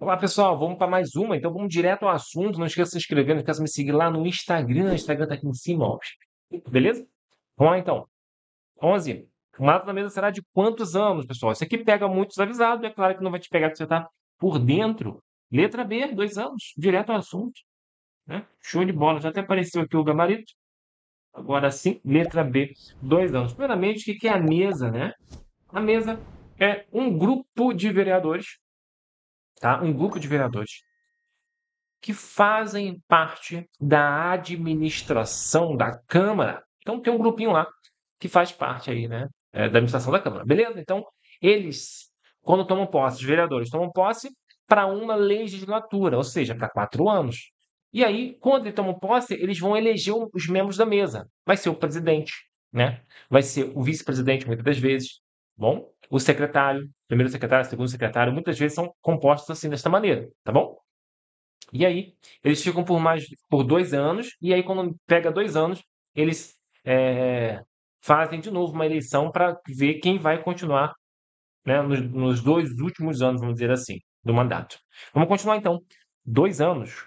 Olá, pessoal, vamos para mais uma, então vamos direto ao assunto. Não esqueça de se inscrever, não esqueça de me seguir lá no Instagram. O Instagram está aqui em cima, ó. Beleza? Vamos lá, então. 11. O mandato da mesa será de quantos anos, pessoal? Isso aqui pega muitos avisados, é claro que não vai te pegar que você está por dentro. Letra B, dois anos, direto ao assunto. Né? Show de bola, já até apareceu aqui o gabarito. Agora sim, letra B, dois anos. Primeiramente, o que é a mesa, né? A mesa é um grupo de vereadores tá? um grupo de vereadores que fazem parte da administração da Câmara. Então tem um grupinho lá que faz parte aí, né, é, da administração da Câmara. Beleza? Então, eles, quando tomam posse, os vereadores tomam posse para uma legislatura, ou seja, para quatro anos. E aí, quando eles tomam posse, eles vão eleger os membros da mesa. Vai ser o presidente, né? Vai ser o vice-presidente, muitas das vezes. Bom, o secretário, primeiro secretário, segundo secretário, muitas vezes são compostos assim desta maneira, tá bom? E aí, eles ficam por mais por dois anos, e aí, quando pega dois anos, eles é, fazem de novo uma eleição para ver quem vai continuar né, nos, nos dois últimos anos, vamos dizer assim, do mandato. Vamos continuar então. Dois anos.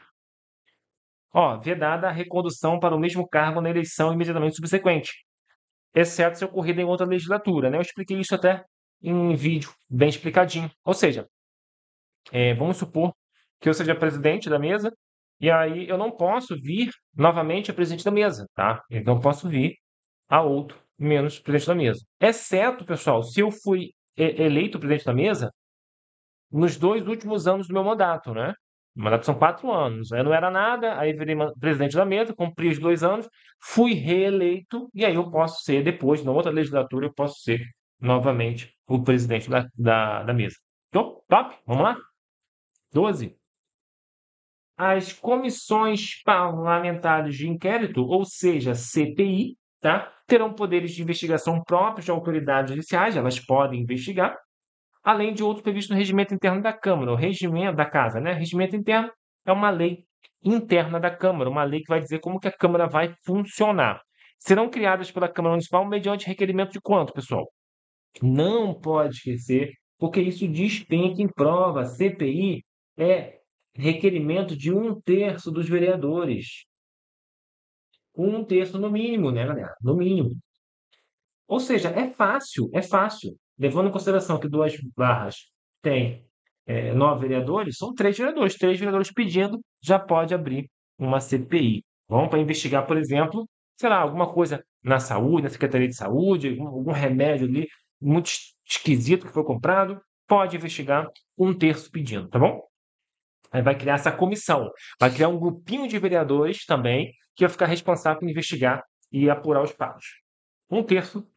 Ó, vedada a recondução para o mesmo cargo na eleição imediatamente subsequente, exceto se ocorrida em outra legislatura. Né? Eu expliquei isso até em vídeo, bem explicadinho. Ou seja, é, vamos supor que eu seja presidente da mesa, e aí eu não posso vir novamente a presidente da mesa, tá? Eu posso vir a outro menos presidente da mesa. Exceto, pessoal, se eu fui eleito presidente da mesa nos dois últimos anos do meu mandato, né? O mandato são quatro anos. Eu não era nada, aí virei presidente da mesa, cumpri os dois anos, fui reeleito, e aí eu posso ser, depois, na outra legislatura, eu posso ser novamente o presidente da, da, da mesa. Então, top? Vamos lá? 12. As comissões parlamentares de inquérito, ou seja, CPI, tá? terão poderes de investigação próprios de autoridades judiciais, elas podem investigar, além de outros previstos no regimento interno da Câmara, o regimento da Casa, né? Regimento interno é uma lei interna da Câmara, uma lei que vai dizer como que a Câmara vai funcionar. Serão criadas pela Câmara Municipal mediante requerimento de quanto, pessoal? Não pode esquecer, porque isso despenca em prova. CPI é requerimento de um terço dos vereadores. Um terço no mínimo, né, galera? No mínimo. Ou seja, é fácil, é fácil. Levando em consideração que duas barras tem é, nove vereadores, são três vereadores. Três vereadores pedindo, já pode abrir uma CPI. Vamos para investigar, por exemplo, sei lá, alguma coisa na saúde, na Secretaria de Saúde, algum, algum remédio ali muito esquisito que foi comprado, pode investigar um terço pedindo, tá bom? Aí vai criar essa comissão, vai criar um grupinho de vereadores também que vai ficar responsável por investigar e apurar os fatos. Um terço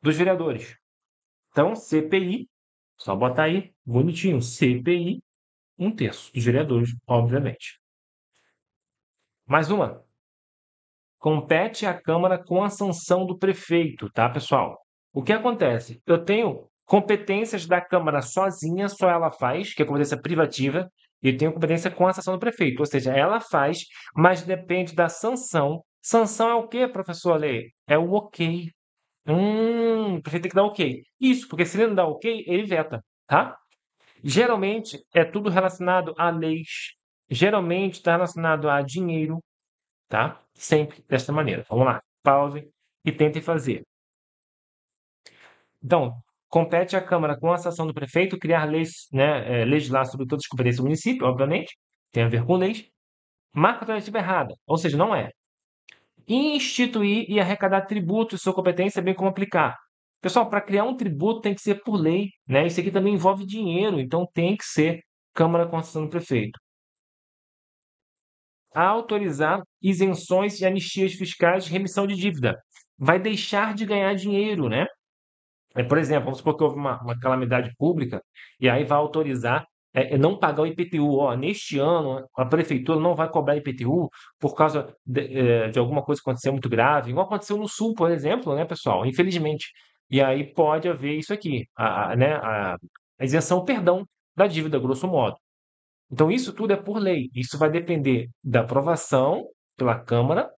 dos vereadores. Então, CPI, só botar aí, bonitinho, CPI, um terço dos vereadores, obviamente. Mais uma. Compete à Câmara com a sanção do prefeito, tá, pessoal? O que acontece? Eu tenho competências da Câmara sozinha, só ela faz, que é competência privativa, e tenho competência com a sanção do prefeito, ou seja, ela faz, mas depende da sanção. Sanção é o quê, professor Lei? É o ok. Hum, o prefeito tem que dar ok. Isso, porque se ele não dá ok, ele veta, tá? Geralmente é tudo relacionado a leis, geralmente está relacionado a dinheiro, tá? Sempre desta maneira. Vamos lá, pause e tentem fazer. Então, compete à Câmara, com a ação do prefeito, criar leis, né, é, legislar sobre todas as competências do município, obviamente, tem a ver com leis. Marca alternativa errada, ou seja, não é. Instituir e arrecadar tributos, sua competência, bem como aplicar. Pessoal, para criar um tributo tem que ser por lei, né? Isso aqui também envolve dinheiro, então tem que ser Câmara com ação do prefeito. A autorizar isenções e anistias fiscais de remissão de dívida. Vai deixar de ganhar dinheiro, né? É, por exemplo, vamos supor que houve uma, uma calamidade pública e aí vai autorizar é, é não pagar o IPTU. Ó, neste ano, a prefeitura não vai cobrar IPTU por causa de, é, de, alguma coisa que aconteceu muito grave, igual aconteceu no Sul, por exemplo, né, pessoal? Infelizmente. E aí pode haver isso aqui, a, a né, a, a isenção, perdão, da dívida, grosso modo. Então, isso tudo é por lei. Isso vai depender da aprovação pela Câmara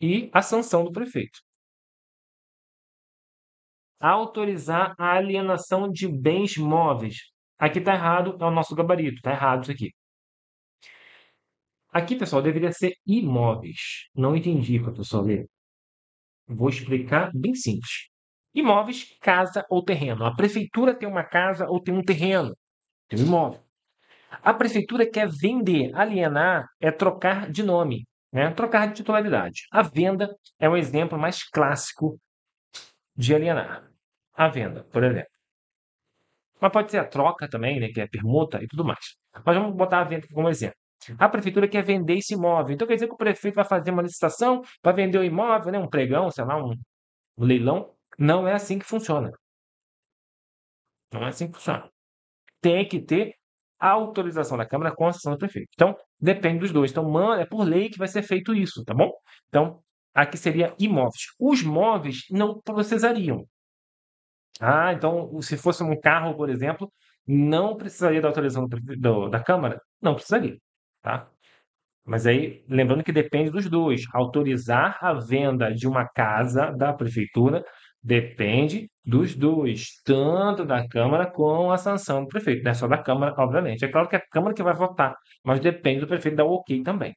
e a sanção do prefeito autorizar a alienação de bens móveis. Aqui está errado, é o nosso gabarito, está errado isso aqui. Aqui, pessoal, deveria ser imóveis. Não entendi, professor Lê. Vou explicar bem simples. Imóveis, casa ou terreno. A prefeitura tem uma casa ou tem um terreno. Tem um imóvel. A prefeitura quer vender, alienar é trocar de nome, né? trocar de titularidade. A venda é um exemplo mais clássico de alienar. A venda, por exemplo. Mas pode ser a troca também, né? que é permuta e tudo mais. Mas vamos botar a venda como exemplo. A prefeitura quer vender esse imóvel. Então quer dizer que o prefeito vai fazer uma licitação para vender o imóvel, né? um pregão, sei lá, um, um leilão. Não é assim que funciona. Não é assim que funciona. Tem que ter a autorização da Câmara com a sanção do prefeito. Então, depende dos dois. Então, é por lei que vai ser feito isso, tá bom? Então, aqui seria imóveis. Os móveis não processariam. Ah, então, se fosse um carro, por exemplo, não precisaria da autorização do, do, da Câmara? Não precisaria, tá? Mas aí, lembrando que depende dos dois. Autorizar a venda de uma casa da prefeitura depende dos dois, tanto da Câmara com a sanção do prefeito. Não é só da Câmara, obviamente. É claro que é a Câmara que vai votar, mas depende do prefeito dar o ok também.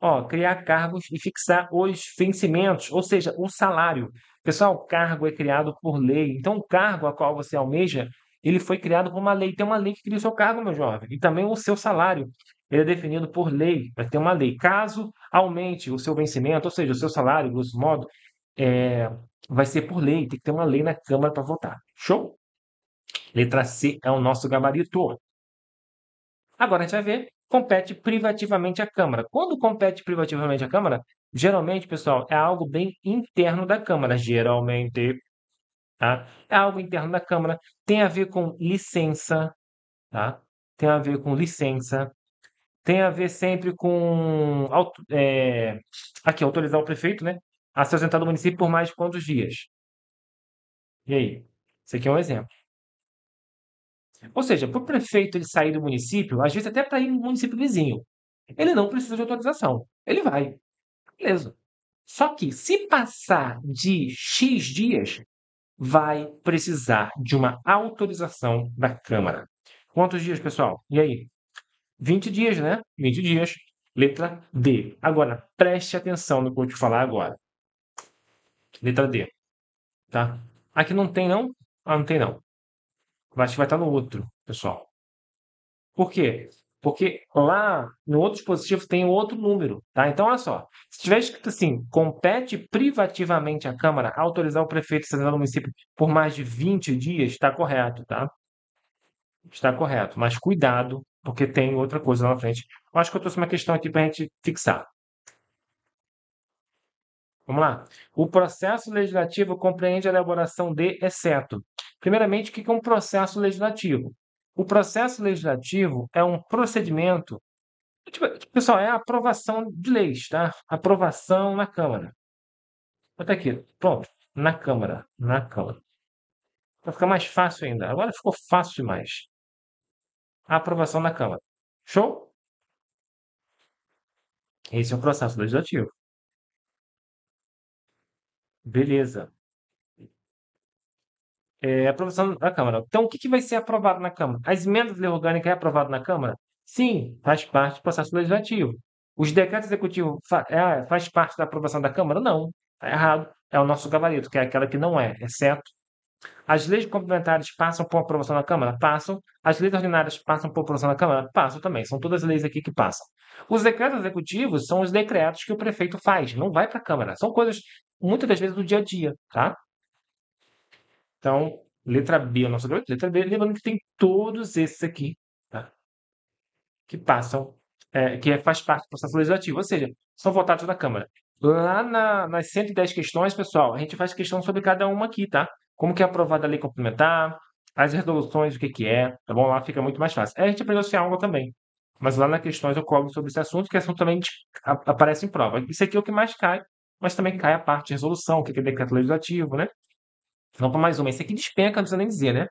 Ó, criar cargos e fixar os vencimentos, ou seja, o salário. Pessoal, o cargo é criado por lei. Então, o cargo a qual você almeja, ele foi criado por uma lei. Tem uma lei que cria o seu cargo, meu jovem. E também o seu salário. Ele é definido por lei. Vai ter uma lei. Caso aumente o seu vencimento, ou seja, o seu salário, grosso modo, é, vai ser por lei. Tem que ter uma lei na Câmara para votar. Show? Letra C é o nosso gabarito. Agora a gente vai ver compete privativamente à Câmara. Quando compete privativamente à Câmara, geralmente, pessoal, é algo bem interno da Câmara. Geralmente, tá? É algo interno da Câmara. Tem a ver com licença, tá? Tem a ver com licença. Tem a ver sempre com é, aqui autorizar o prefeito, né, a se ausentar do município por mais de quantos dias? E aí? Esse aqui é um exemplo. Ou seja, para o prefeito ele sair do município, às vezes até para ir no município vizinho, ele não precisa de autorização. Ele vai. Beleza. Só que se passar de X dias, vai precisar de uma autorização da Câmara. Quantos dias, pessoal? E aí? 20 dias, né? 20 dias. Letra D. Agora, preste atenção no que eu vou te falar agora. Letra D. Tá? Aqui não tem, não? Ah, não tem, não acho que vai estar no outro, pessoal. Por quê? Porque lá no outro dispositivo tem outro número, tá? Então, olha só. Se tiver escrito assim, compete privativamente à Câmara autorizar o prefeito estadual do município por mais de 20 dias, está correto, tá? Está correto. Mas cuidado, porque tem outra coisa lá na frente. Eu acho que eu trouxe uma questão aqui para a gente fixar. Vamos lá. O processo legislativo compreende a elaboração de, exceto. Primeiramente, o que é um processo legislativo? O processo legislativo é um procedimento. Tipo, pessoal, é a aprovação de leis, tá? Aprovação na Câmara. Até aqui, pronto. Na Câmara. Na Câmara. Vai ficar mais fácil ainda. Agora ficou fácil demais. A aprovação na Câmara. Show? Esse é o processo legislativo. Beleza. É, aprovação da Câmara. Então, o que, que vai ser aprovado na Câmara? As emendas de lei orgânica é aprovado na Câmara? Sim, faz parte do processo legislativo. Os decretos executivos fa é, faz parte da aprovação da Câmara? Não, está errado. É o nosso gabarito, que é aquela que não é, exceto. As leis complementares passam por aprovação na Câmara? Passam. As leis ordinárias passam por aprovação na Câmara? Passam também. São todas as leis aqui que passam. Os decretos executivos são os decretos que o prefeito faz, não vai para a Câmara. São coisas, muitas das vezes, do dia a dia, tá? Então, letra B é o nosso. Letra B, lembrando que tem todos esses aqui, tá? Que passam, é, que é, faz parte do processo legislativo, ou seja, são votados na Câmara. Lá na, nas 110 questões, pessoal, a gente faz questão sobre cada uma aqui, tá? Como que é aprovada a lei complementar, as resoluções, o que que é, tá bom? Lá fica muito mais fácil. Aí a gente aprendeu essa aula também. Mas lá nas questões eu cobro sobre esse assunto, que assunto também aparece em prova. Isso aqui é o que mais cai, mas também cai a parte de resolução, o que é decreto legislativo, né? Vamos para mais uma. Esse aqui despenca, não precisa nem dizer, né?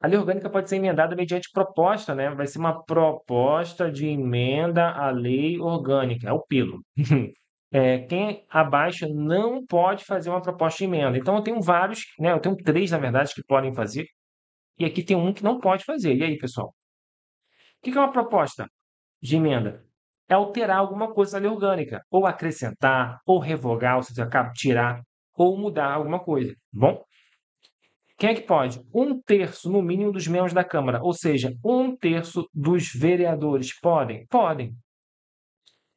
A lei orgânica pode ser emendada mediante proposta, né? Vai ser uma proposta de emenda à lei orgânica, é o pelo. É, quem abaixo não pode fazer uma proposta de emenda. Então, eu tenho vários, né? Eu tenho três, na verdade, que podem fazer. e aqui tem um que não pode fazer. E aí, pessoal? O que é uma proposta de emenda? É alterar alguma coisa na lei orgânica, ou acrescentar, ou revogar, ou seja, tirar, ou mudar alguma coisa, tá bom? Quem é que pode? Um terço, no mínimo, dos membros da Câmara, ou seja, um terço dos vereadores podem? Podem.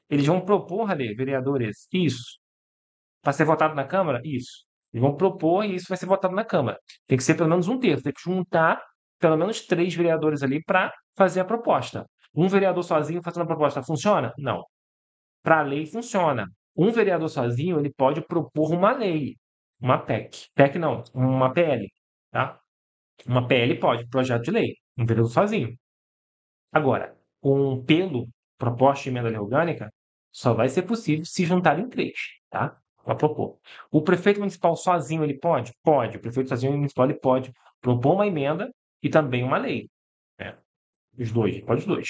Eles vão propor a lei, vereadores, isso. Para ser votado na Câmara? Isso. Eles vão propor e isso vai ser votado na Câmara. Tem que ser pelo menos um terço, tem que juntar pelo menos três vereadores ali para fazer a proposta. Um vereador sozinho fazendo a proposta funciona? Não. Para a lei funciona. Um vereador sozinho ele pode propor uma lei, uma PEC. PEC não, uma PL, tá? Uma PL pode, projeto de lei, um vereador sozinho. Agora, um pelo proposta de emenda orgânica só vai ser possível se juntarem três, tá? Para propor. O prefeito municipal sozinho ele pode? Pode. O prefeito sozinho municipal ele pode propor uma emenda e também uma lei. Né? Os dois, pode os dois.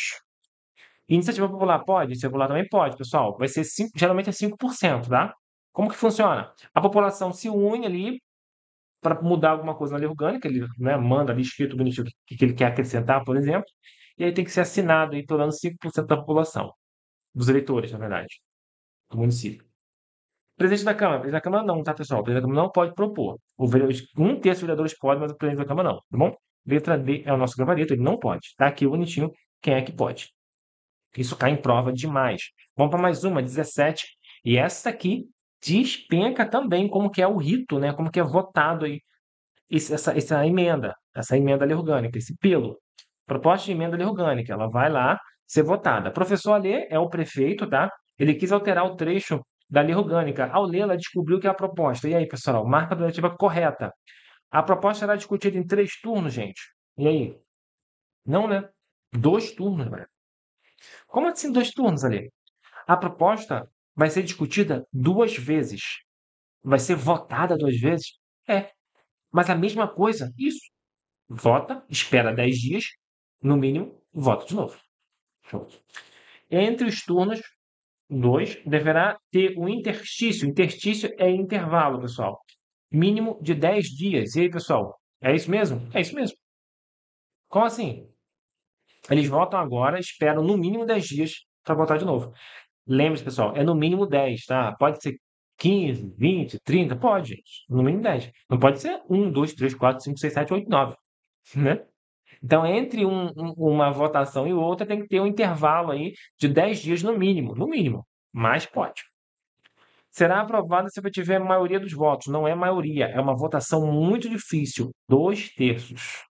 Iniciativa popular pode? Iniciativa popular também pode, pessoal. Vai ser 5, geralmente é 5%, tá? Como que funciona? A população se une ali para mudar alguma coisa na lei orgânica, ele né, manda ali escrito bonitinho o que, que ele quer acrescentar, por exemplo, e aí tem que ser assinado aí pelo menos 5% da população, dos eleitores, na verdade, do município. Presidente da Câmara. Presidente da Câmara não, tá, pessoal? O presidente da Câmara não pode propor. O vereador, um terço dos vereadores pode, mas o presidente da Câmara não, tá bom? Letra D é o nosso gabarito, ele não pode. Tá aqui bonitinho quem é que pode. Isso cai em prova demais. Vamos para mais uma, 17. E essa aqui despenca também como que é o rito, né? Como que é votado aí essa, essa emenda, essa emenda lei orgânica, esse pelo. Proposta de emenda lei orgânica, ela vai lá ser votada. Professor Alê é o prefeito, tá? Ele quis alterar o trecho da lei orgânica. Ao ler, ela descobriu que é a proposta. E aí, pessoal, marca a alternativa correta. A proposta será discutida em três turnos, gente. E aí? Não, né? Dois turnos, velho. Como assim dois turnos ali? A proposta vai ser discutida duas vezes. Vai ser votada duas vezes? É. Mas a mesma coisa, isso. Vota, espera dez dias, no mínimo, vota de novo. Show. Entre os turnos, dois, deverá ter um interstício. Interstício é intervalo, pessoal. Mínimo de 10 dias. E aí, pessoal? É isso mesmo? É isso mesmo. Como assim? Eles votam agora, esperam no mínimo 10 dias para votar de novo. Lembre-se, pessoal, é no mínimo 10, tá? Pode ser 15, 20, 30, pode, gente. No mínimo 10. Não pode ser 1, 2, 3, 4, 5, 6, 7, 8, 9. Né? Então, entre um, um, uma votação e outra, tem que ter um intervalo aí de 10 dias no mínimo. No mínimo. Mas pode. Será aprovada se tiver maioria dos votos. Não é maioria, é uma votação muito difícil. Dois terços.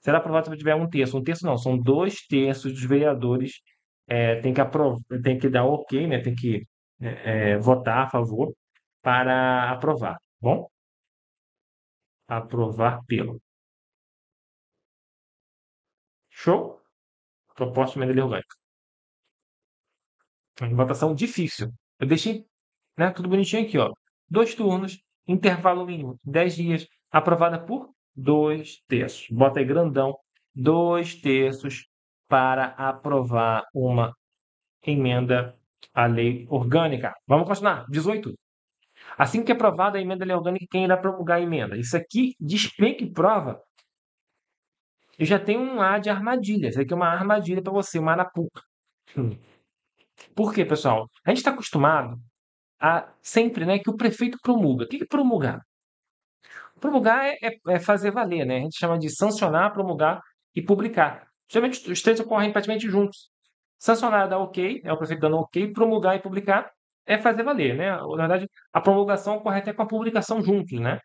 Será aprovada se tiver um terço. Um terço não, são dois terços dos vereadores é, tem que aprovar, tem que dar ok, né? Tem que é, é, votar a favor para aprovar. Tá bom? Aprovar pelo. Show? Proposta de emenda orgânica. Votação difícil. Eu deixei né, tudo bonitinho aqui, ó. Dois turnos, intervalo mínimo, 10 dias, aprovada por dois terços. Bota aí grandão, dois terços para aprovar uma emenda à lei orgânica. Vamos continuar. 18. Assim que aprovada a emenda à lei orgânica, quem irá promulgar a emenda? Isso aqui despenca e prova. Eu já tenho um A de armadilha. Isso aqui é uma armadilha para você, uma arapuca. Por quê, pessoal? A gente está acostumado a sempre né, que o prefeito promulga. O que é promulgar? Promulgar é, é, é fazer valer, né? A gente chama de sancionar, promulgar e publicar. Geralmente os três ocorrem praticamente juntos. Sancionar dá ok, é o prefeito dando ok, promulgar e publicar é fazer valer, né? Na verdade, a promulgação ocorre até com a publicação juntos, né?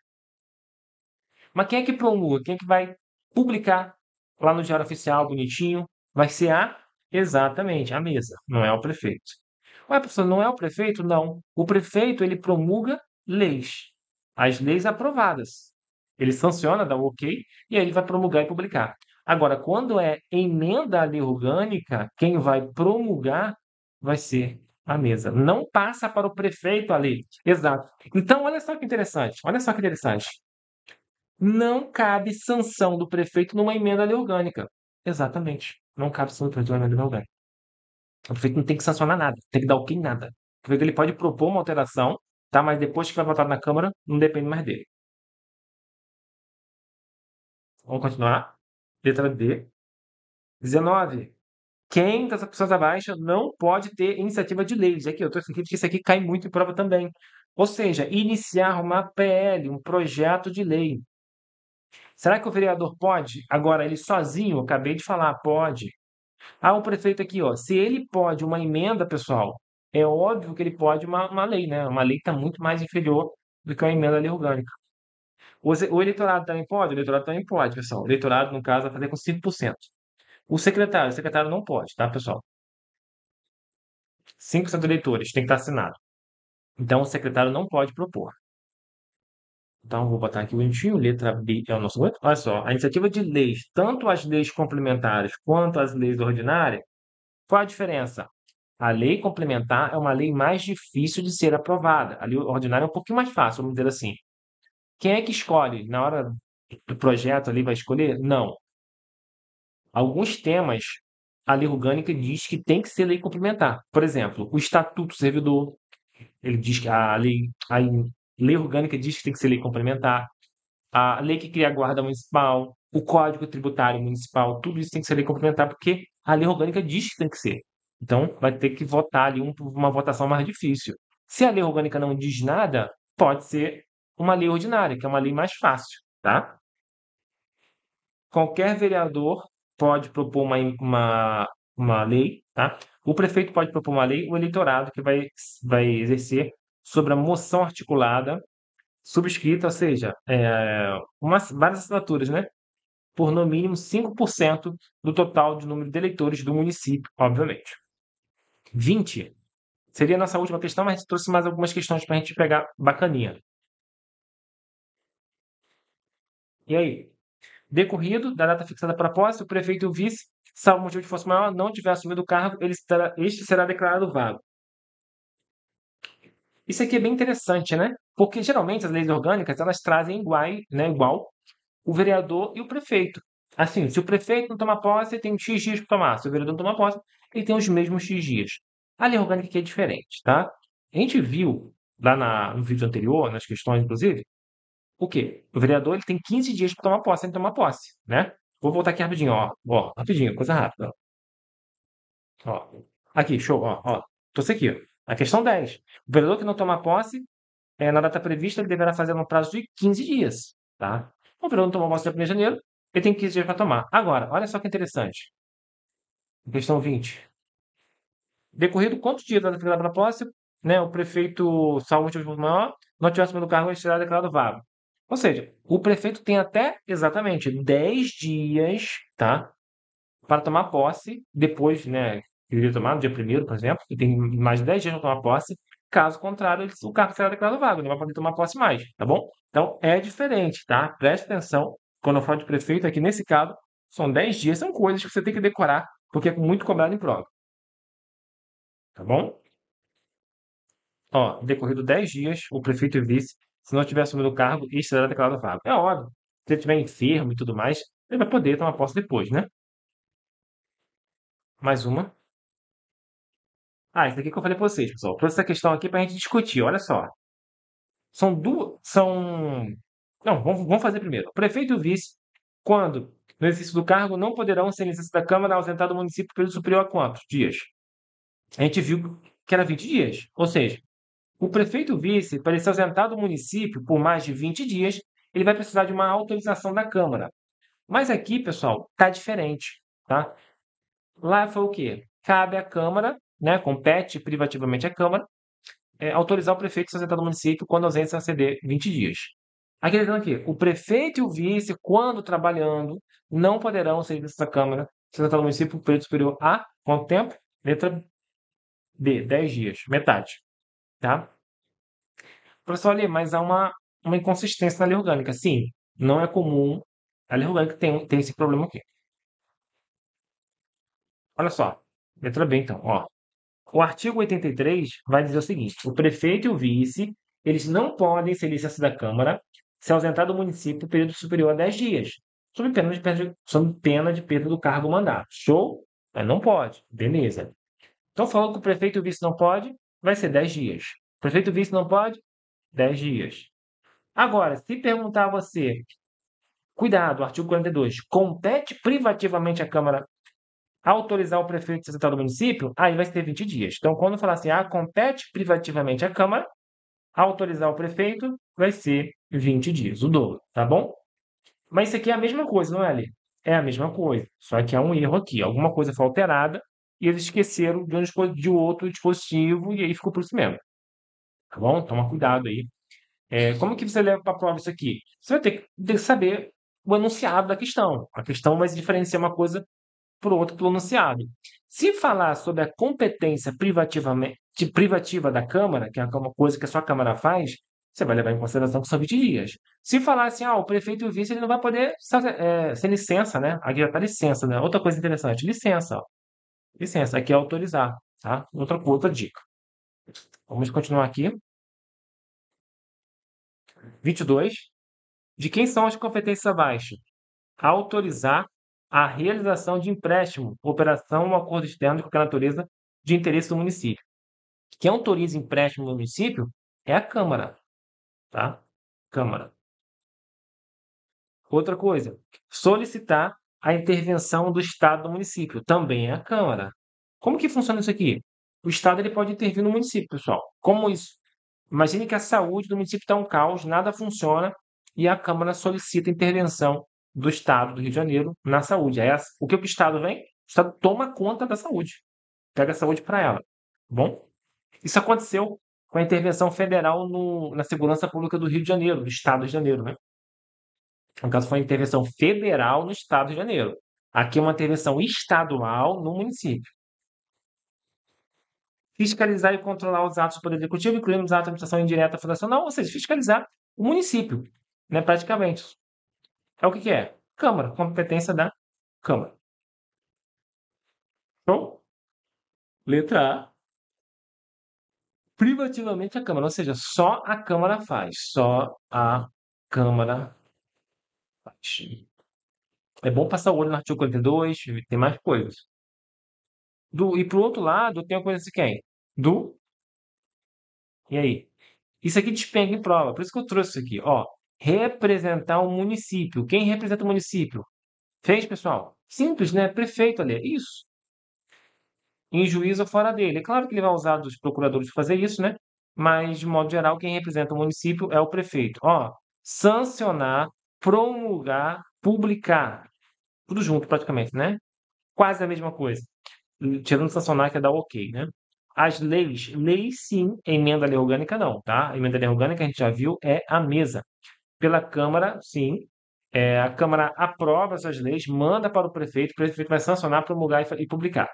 Mas quem é que promulga? Quem é que vai publicar lá no Diário Oficial, bonitinho? Vai ser a, exatamente, a mesa, não é o prefeito. Ué, professor, não é o prefeito? Não. O prefeito, ele promulga leis. As leis aprovadas. Ele sanciona, dá o ok, e aí ele vai promulgar e publicar. Agora, quando é emenda à lei orgânica, quem vai promulgar vai ser a mesa. Não passa para o prefeito a lei. Exato. Então, olha só que interessante. Olha só que interessante. Não cabe sanção do prefeito numa emenda à lei orgânica. Exatamente. Não cabe sanção do prefeito numa emenda à lei orgânica. O prefeito não tem que sancionar nada. Tem que dar o que em nada. O prefeito ele pode propor uma alteração, tá? mas depois que vai votar na Câmara, não depende mais dele. Vamos continuar. Letra D. 19. Quem das opções abaixo não pode ter iniciativa de leis? Aqui, eu estou escrito que isso aqui cai muito em prova também. Ou seja, iniciar uma PL, um projeto de lei. Será que o vereador pode? Agora, ele sozinho, acabei de falar, pode. Ah, o prefeito aqui, ó. Se ele pode uma emenda, pessoal, é óbvio que ele pode uma, uma lei, né? Uma lei está muito mais inferior do que uma emenda lei orgânica. O, o eleitorado também pode? O eleitorado também pode, pessoal. O eleitorado, no caso, vai fazer com 5%. O secretário, o secretário não pode, tá, pessoal? 5% dos eleitores tem que estar assinado. Então, o secretário não pode propor. Então, vou botar aqui bonitinho, letra B é o nosso outro. Olha só, a iniciativa de leis, tanto as leis complementares quanto as leis ordinárias, qual a diferença? A lei complementar é uma lei mais difícil de ser aprovada. A lei ordinária é um pouquinho mais fácil, vamos dizer assim. Quem é que escolhe? Na hora do projeto ali vai escolher? Não. Alguns temas, a lei orgânica diz que tem que ser lei complementar. Por exemplo, o Estatuto do Servidor, ele diz que a lei, a lei orgânica diz que tem que ser lei complementar. A lei que cria a guarda municipal, o Código Tributário Municipal, tudo isso tem que ser lei complementar, porque a lei orgânica diz que tem que ser. Então, vai ter que votar ali um, uma votação mais difícil. Se a lei orgânica não diz nada, pode ser uma lei ordinária, que é uma lei mais fácil, tá? Qualquer vereador pode propor uma, uma, uma lei, tá? O prefeito pode propor uma lei, o eleitorado que vai, vai exercer sobre a moção articulada, subscrita, ou seja, é, umas, várias assinaturas, né? Por no mínimo 5% do total de número de eleitores do município, obviamente. 20 seria a nossa última questão, mas trouxe mais algumas questões para a gente pegar bacaninha. E aí? Decorrido da data fixada para posse, o prefeito e o vice, salvo motivo de força maior, não tiver assumido o cargo, ele será, este será declarado vago. Isso aqui é bem interessante, né? Porque geralmente as leis orgânicas elas trazem igual, né, igual o vereador e o prefeito. Assim, se o prefeito não toma posse, ele tem X dias para tomar. Se o vereador não toma posse, ele tem os mesmos X dias. A lei orgânica aqui é diferente, tá? A gente viu lá na, no vídeo anterior, nas questões, inclusive, o quê? O vereador ele tem 15 dias para tomar posse, ele tomar posse, né? Vou voltar aqui rapidinho, ó. ó rapidinho, coisa rápida. Ó. Aqui, show, ó, ó. Trouxe aqui, ó. A questão 10. O vereador que não toma posse, é, na data prevista, ele deverá fazer no prazo de 15 dias, tá? O vereador não tomou posse dia 1 de janeiro, ele tem 15 dias para tomar. Agora, olha só que interessante. Questão 20. Decorrido quantos dias da data da posse, né, o prefeito, salvo motivo maior, não tiver assumido o cargo, ele será declarado vago. Ou seja, o prefeito tem até exatamente 10 dias, tá? Para tomar posse, depois, né? Ele deveria tomar no dia 1 por exemplo, e tem mais de 10 dias para tomar posse. Caso contrário, ele, o cargo será declarado vago, ele não vai poder tomar posse mais, tá bom? Então é diferente, tá? Preste atenção quando eu falo de prefeito, aqui nesse caso, são 10 dias, são coisas que você tem que decorar, porque é muito cobrado em prova. Tá bom? Ó, decorrido 10 dias, o prefeito e vice se não tiver assumido o cargo, isso será declarado vago. É óbvio. Se ele estiver enfermo e tudo mais, ele vai poder tomar posse depois, né? Mais uma. Ah, isso aqui que eu falei para vocês, pessoal. Trouxe essa questão aqui para a gente discutir. Olha só. São duas. São. Não, vamos, vamos fazer primeiro. O prefeito e o vice, quando no exercício do cargo, não poderão, sem licença da Câmara, ausentar do município período superior a quantos dias? A gente viu que era 20 dias. Ou seja, o prefeito vice, para ele se ausentar do município por mais de 20 dias, ele vai precisar de uma autorização da Câmara. Mas aqui, pessoal, está diferente, tá? Lá foi o quê? Cabe à Câmara, né, compete privativamente à Câmara, é, autorizar o prefeito a se ausentar do município quando a ausência exceder 20 dias. Aqui está aqui, o prefeito e o vice, quando trabalhando, não poderão sair dessa Câmara se ausentar do município por período superior a quanto tempo? Letra B, 10 dias, metade. Tá? Professor ali, mas há uma, uma inconsistência na lei orgânica. Sim, não é comum. A lei orgânica tem, tem esse problema aqui. Olha só, letra B então, ó. O artigo 83 vai dizer o seguinte: o prefeito e o vice, eles não podem ser licença da Câmara se ausentar do município por período superior a 10 dias, sob pena de perda, sob pena de perda do cargo mandato. Show? Mas não pode. Beleza. Então, falou que o prefeito e o vice não pode, vai ser 10 dias. O prefeito vice não pode? 10 dias. Agora, se perguntar a você cuidado, artigo 42, compete privativamente à Câmara autorizar o prefeito de central do município, aí vai ter 20 dias. Então, quando falar assim, ah, compete privativamente à Câmara autorizar o prefeito, vai ser 20 dias, o dobro, tá bom? Mas isso aqui é a mesma coisa, não é, Ali? É a mesma coisa, só que há um erro aqui. Alguma coisa foi alterada e eles esqueceram de, um, de outro dispositivo e aí ficou por isso mesmo. Tá bom? Toma cuidado aí. É, como que você leva para a prova isso aqui? Você vai ter que saber o enunciado da questão. A questão vai se diferenciar uma coisa por outra pelo enunciado. Se falar sobre a competência privativamente, privativa da Câmara, que é uma coisa que a sua Câmara faz, você vai levar em consideração que são 20 dias. Se falar assim, ah, o prefeito e o vice ele não vai poder é, sem licença, né? Aqui já está licença, né? Outra coisa interessante, licença, ó. Licença, aqui é autorizar, tá? Outra, outra dica. Vamos continuar aqui. 22. De quem são as competências abaixo? Autorizar a realização de empréstimo, operação ou acordo externo de qualquer natureza de interesse do município. Quem autoriza empréstimo no município é a Câmara tá? Câmara. Outra coisa, solicitar a intervenção do Estado do município, também é a Câmara. Como que funciona isso aqui? O Estado ele pode intervir no município, pessoal. Como isso? Imagine que a saúde do município está um caos, nada funciona, e a Câmara solicita intervenção do Estado do Rio de Janeiro na saúde. É o que o Estado vem? O Estado toma conta da saúde. Pega a saúde para ela. Bom? Isso aconteceu com a intervenção federal no, na segurança pública do Rio de Janeiro, do Estado de Janeiro, né? No caso, foi uma intervenção federal no Estado de Janeiro. Aqui é uma intervenção estadual no município. Fiscalizar e controlar os atos do Poder Executivo, incluindo os atos de administração indireta fundacional, ou seja, fiscalizar o município, né, praticamente. É o que, que é? Câmara, competência da Câmara. Então, letra A, privativamente a Câmara, ou seja, só a Câmara faz, só a Câmara. É bom passar o olho no artigo 42, tem mais coisas. Do, e pro outro lado, tem a coisa de quem? Do. E aí? Isso aqui despenca em prova, por isso que eu trouxe isso aqui, ó. Representar o município. Quem representa o município? Fez, pessoal? Simples, né? Prefeito ali. Isso em juízo ou fora dele. É claro que ele vai usar dos procuradores para fazer isso, né? Mas, de modo geral, quem representa o município é o prefeito. Ó, sancionar, promulgar, publicar. Tudo junto, praticamente, né? Quase a mesma coisa. Tirando sancionar, que é dar ok, né? As leis, leis sim, emenda lei orgânica não, tá? Emenda lei orgânica, a gente já viu, é a mesa. Pela Câmara, sim, é, a Câmara aprova essas leis, manda para o prefeito, o prefeito vai sancionar, promulgar e, e publicar.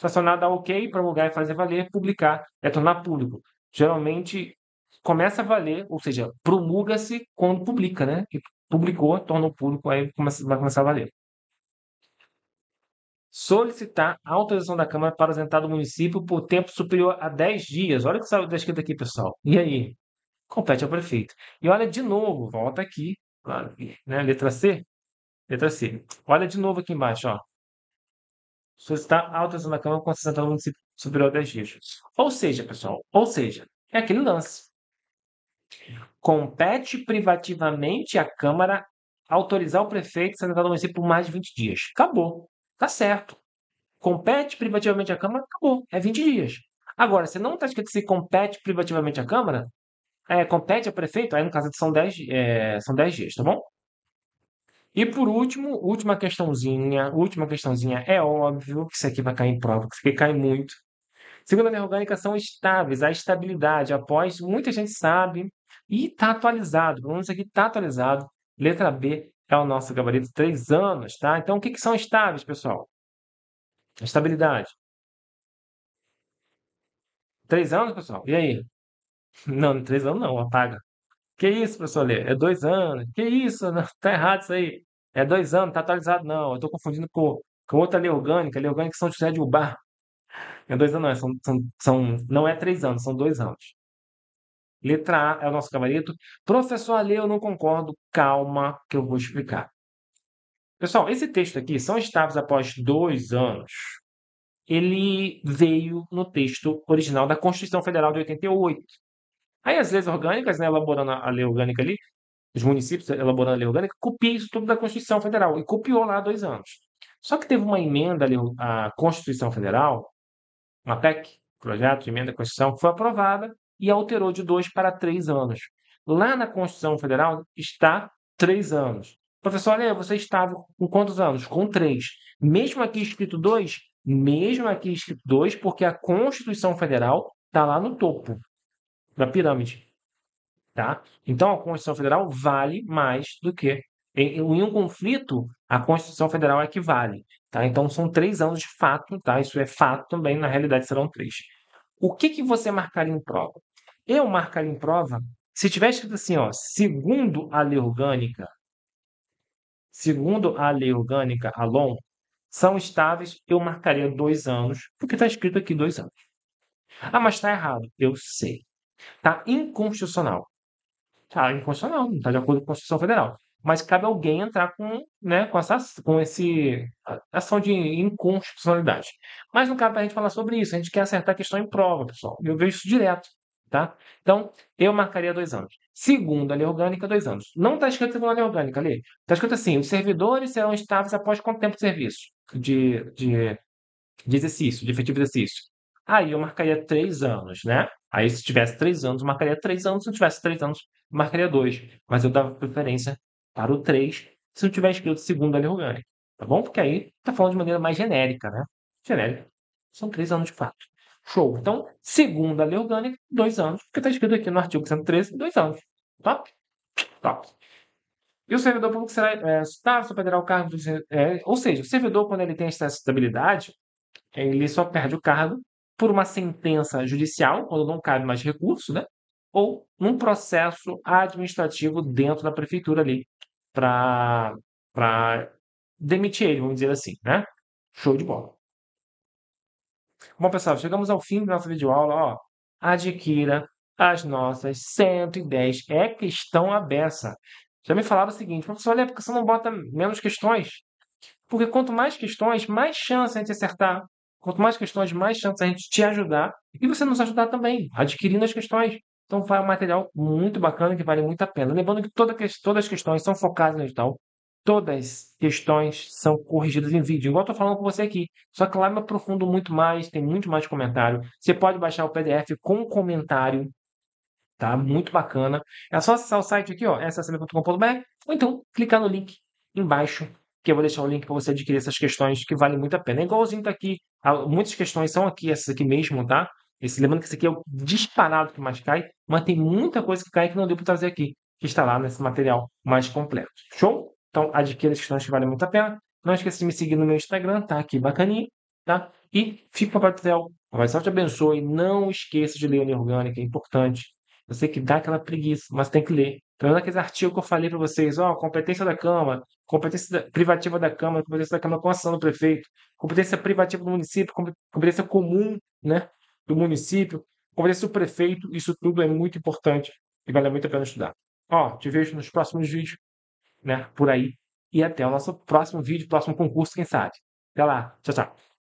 Sancionar dá ok, promulgar e fazer valer, publicar é tornar público. Geralmente começa a valer, ou seja, promulga-se quando publica, né? Publicou, torna público, aí vai começar a valer. Solicitar a autorização da Câmara para ausentar do município por tempo superior a 10 dias. Olha o que está escrito aqui, pessoal. E aí? Compete ao prefeito. E olha de novo, volta aqui, claro, né? Letra C. Letra C. Olha de novo aqui embaixo, ó solicitar a autorização da Câmara com sessão do município superior a 10 dias. Ou seja, pessoal, ou seja, é aquele lance. Compete privativamente à Câmara autorizar o prefeito a do município por mais de 20 dias. Acabou. Tá certo. Compete privativamente à Câmara, acabou. É 20 dias. Agora, se não está escrito se compete privativamente à Câmara, é, compete ao prefeito, aí no caso são 10, é, são 10 dias, tá bom? E por último, última questãozinha, última questãozinha, é óbvio que isso aqui vai cair em prova, que isso aqui cai muito. Segundo a lei orgânica, são estáveis, a estabilidade, após, muita gente sabe, e está atualizado, pelo menos aqui está atualizado. Letra B é o nosso gabarito, três anos, tá? Então, o que, que são estáveis, pessoal? Estabilidade. Três anos, pessoal? E aí? Não, três anos não, apaga. Que isso, professor Lê? É dois anos. Que isso? Não, tá errado isso aí. É dois anos, tá atualizado, não. Eu tô confundindo com, com outra lei orgânica, lei orgânica São José de Ubá. É dois anos, não, é, são, são, são, não é três anos, são dois anos. Letra A é o nosso gabarito. Professor Ale, eu não concordo. Calma, que eu vou explicar. Pessoal, esse texto aqui, são estáveis após dois anos, ele veio no texto original da Constituição Federal de 88. Aí as leis orgânicas, né, elaborando a lei orgânica ali, os municípios elaborando a lei orgânica, copia isso tudo da Constituição Federal e copiou lá dois anos. Só que teve uma emenda à Constituição Federal, uma PEC, projeto de emenda à Constituição, que foi aprovada e alterou de dois para três anos. Lá na Constituição Federal está três anos. Professor, olha, você estava com quantos anos? Com três. Mesmo aqui escrito dois, mesmo aqui escrito dois, porque a Constituição Federal está lá no topo da pirâmide. Tá? Então, a Constituição Federal vale mais do que. Em, em um conflito, a Constituição Federal equivale. Tá? Então, são três anos de fato. Tá? Isso é fato também, na realidade serão três. O que, que você marcaria em prova? Eu marcaria em prova, se tivesse escrito assim, ó, segundo a lei orgânica, segundo a lei orgânica, a são estáveis, eu marcaria dois anos, porque está escrito aqui dois anos. Ah, mas está errado. Eu sei. Está inconstitucional. Está inconstitucional, não está de acordo com a Constituição Federal. Mas cabe alguém entrar com, né, com, essa, com esse ação de inconstitucionalidade. Mas não cabe para a gente falar sobre isso. A gente quer acertar a questão em prova, pessoal. Eu vejo isso direto. Tá? Então, eu marcaria dois anos. Segundo a lei orgânica, dois anos. Não está escrito segundo a lei orgânica, ali. Está escrito assim: os servidores serão estáveis após quanto tempo de serviço? De, de, de exercício, de efetivo exercício. Aí eu marcaria três anos, né? Aí se tivesse três anos, marcaria três anos. Se não tivesse três anos, marcaria dois. Mas eu dava preferência para o três se não tiver escrito segundo a lei orgânica. Tá bom? Porque aí está falando de maneira mais genérica, né? Genérica. São três anos de fato. Show. Então, segundo a lei orgânica, dois anos. Porque está escrito aqui no artigo 113, dois anos. Top? Top. E o servidor público será é, só perderá o cargo. Do, é, ou seja, o servidor, quando ele tem essa estabilidade, ele só perde o cargo por uma sentença judicial, quando não cabe mais recurso, né? Ou num processo administrativo dentro da prefeitura ali, para demitir ele, vamos dizer assim, né? Show de bola. Bom, pessoal, chegamos ao fim da nossa videoaula. Ó, adquira as nossas 110. É questão aberta. Já me falava o seguinte, professor, olha, porque você não bota menos questões? Porque quanto mais questões, mais chance a gente acertar. Quanto mais questões, mais chance a gente te ajudar e você nos ajudar também, adquirindo as questões. Então, vai um material muito bacana que vale muito a pena. Lembrando que toda, todas as questões são focadas no edital. Todas questões são corrigidas em vídeo, igual estou falando com você aqui. Só que lá me aprofundo muito mais, tem muito mais comentário. Você pode baixar o PDF com comentário, tá? Muito bacana. É só acessar o site aqui, ó, ssm.com.br, ou então clicar no link embaixo que eu vou deixar o link para você adquirir essas questões que vale muito a pena. É igualzinho tá aqui. Ah, muitas questões são aqui, essas aqui mesmo, tá? Esse, lembrando que esse aqui é o disparado que mais cai, mas tem muita coisa que cai que não deu para trazer aqui, que está lá nesse material mais completo. Show? Então, adquira as questões que valem muito a pena. Não esqueça de me seguir no meu Instagram, tá aqui bacaninho, tá? E fique com o Papai do Céu. Papai te abençoe. Não esqueça de ler a orgânica, é importante. Eu sei que dá aquela preguiça, mas tem que ler. Então, naquele artigo que eu falei para vocês, ó, competência da Câmara, competência da, privativa da Câmara, competência da Câmara com ação do prefeito, competência privativa do município, competência comum, né, do município, competência do prefeito, isso tudo é muito importante e vale muito a pena estudar. Ó, te vejo nos próximos vídeos, né, por aí, e até o nosso próximo vídeo, próximo concurso, quem sabe. Até lá, tchau, tchau.